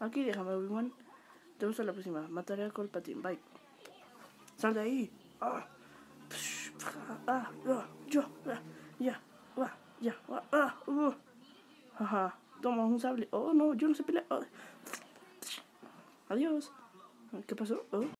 Aquí déjame, Obi-Wan. Te vemos a la próxima. Mataré a Colpatín. Bye. Sal de ahí. Ah. Ah, ah, yo. Ya. Ya. Ah. ah, ah uh. Ajá. Toma un sable. Oh, no, yo no sé pelear. Oh. Adiós. ¿Qué pasó? Oh.